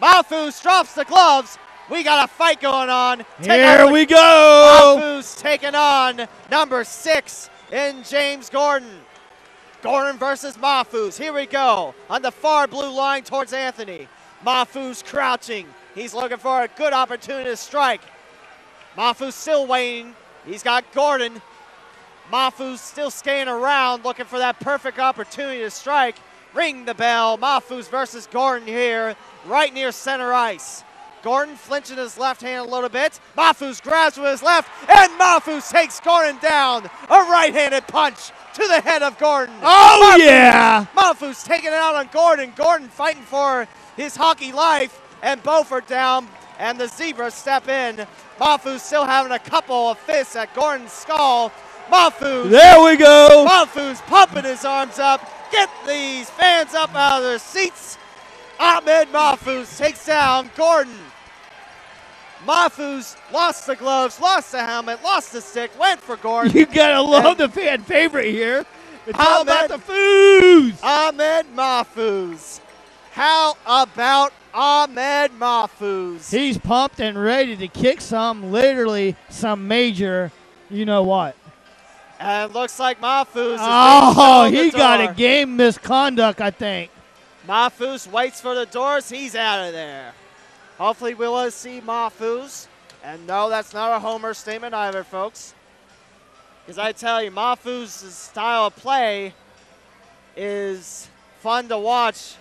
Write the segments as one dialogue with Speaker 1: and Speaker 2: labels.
Speaker 1: Mahfouz drops the gloves. We got a fight going on.
Speaker 2: Here we go.
Speaker 1: Mahfouz taking on number six in James Gordon. Gordon versus Mahfouz. Here we go. On the far blue line towards Anthony. Mahfouz crouching. He's looking for a good opportunity to strike. Mahfouz still waiting. He's got Gordon. Mahfouz still skating around looking for that perfect opportunity to strike. Ring the bell. Mahfouz versus Gordon here, right near center ice. Gordon flinching his left hand a little bit. Mahfouz grabs with his left, and Mahfouz takes Gordon down. A right-handed punch to the head of Gordon.
Speaker 2: Oh, yeah.
Speaker 1: Mahfouz taking it out on Gordon. Gordon fighting for his hockey life, and Beaufort down, and the Zebras step in. Mahfouz still having a couple of fists at Gordon's skull. Mahfouz
Speaker 2: There we go.
Speaker 1: Mahfouz pumping his arms up. Get these fans up out of their seats. Ahmed Mahfouz takes down Gordon. Mahfouz lost the gloves, lost the helmet, lost the stick, went for Gordon.
Speaker 2: You gotta love
Speaker 1: And-
Speaker 2: the fan favorite here. It's all about the foods.
Speaker 1: Ahmed Mahfouz. How about Ahmed Mahfouz?
Speaker 2: He's pumped and ready to kick some, literally some major, you know what.
Speaker 1: And looks like being
Speaker 2: Oh, he got a game misconduct, I think.
Speaker 1: Mahfouz waits for the doors. He's out of there. Hopefully, we will see Mahfouz. And no, that's not a homer statement either, folks. Because I tell you, Mahfouz's style of play is fun to watch.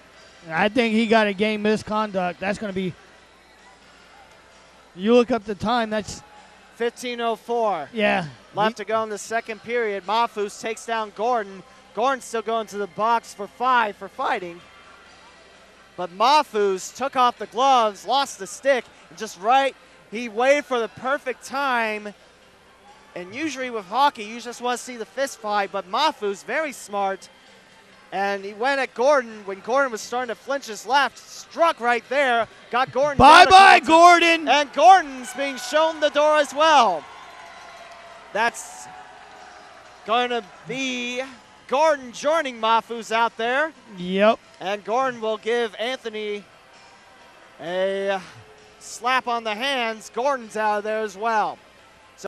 Speaker 2: I think he got a game misconduct. That's going to be. You look up the time. That's
Speaker 1: 15:04
Speaker 2: yeah.
Speaker 1: left to go in the second period. Mahfouz takes down Gordon. Gordon's still going to the box for five for fighting. But Mahfouz took off the gloves, lost the stick, and just right, he waited for the perfect time. And usually with hockey, you just want to see the fist fight, but Mahfouz, very smart, and he went at Gordon when Gordon was starting to flinch his left, struck right there, got Gordon.
Speaker 2: Bye bye, Gordon.
Speaker 1: and Gordon's being shown the door as well. That's going to be Gordon joining Mahfouz out there.
Speaker 2: Yep.
Speaker 1: And Gordon will give Anthony a slap on the hands. Gordon's out of there as well.